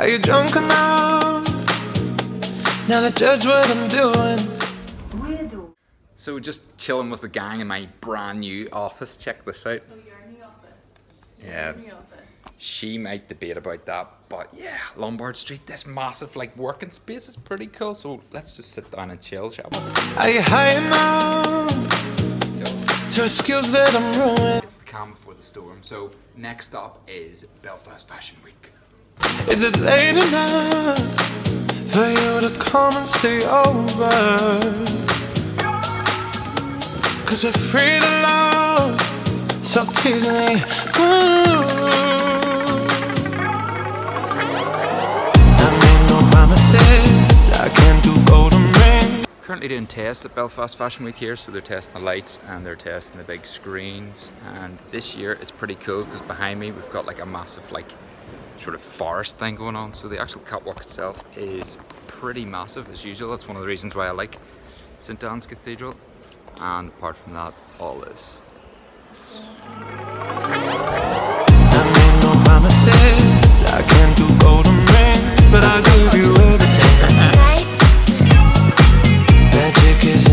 Are you drunk enough? Now to judge what I'm doing. So we're just chilling with the gang in my brand new office. Check this out. Oh, your new office. Yeah. New office. She might debate about that, but yeah, Lombard Street, this massive like working space is pretty cool. So let's just sit down and chill, shall we? Are you high enough to excuse that I'm ruined? It's the calm before the storm. So next up is Belfast Fashion Week. Is it late enough for you to come and stay over? Cause we're free to love. so teasing me. Ooh. I made no promises. I can't. Currently doing tests at Belfast Fashion Week here, so they're testing the lights and they're testing the big screens. And this year it's pretty cool because behind me we've got like a massive like sort of forest thing going on. So the actual catwalk itself is pretty massive as usual. That's one of the reasons why I like St Anne's Cathedral. And apart from that, all this.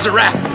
it's a wrap.